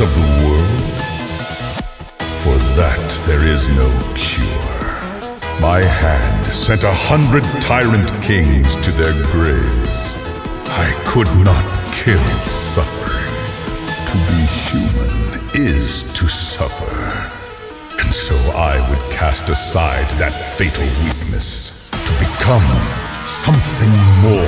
of the world? For that there is no cure. My hand sent a hundred tyrant kings to their graves. I could not kill suffering. To be human is to suffer. And so I would cast aside that fatal weakness to become something more.